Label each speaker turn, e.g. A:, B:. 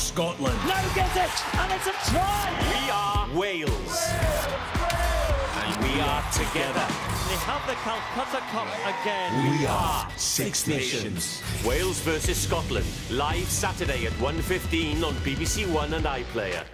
A: Scotland.
B: Now gets it, and it's a try!
C: We are Wales. And we are together.
B: They have the Calcutta Cup again.
A: We are Six Nations.
C: Wales versus Scotland, live Saturday at 1.15 on BBC One and iPlayer.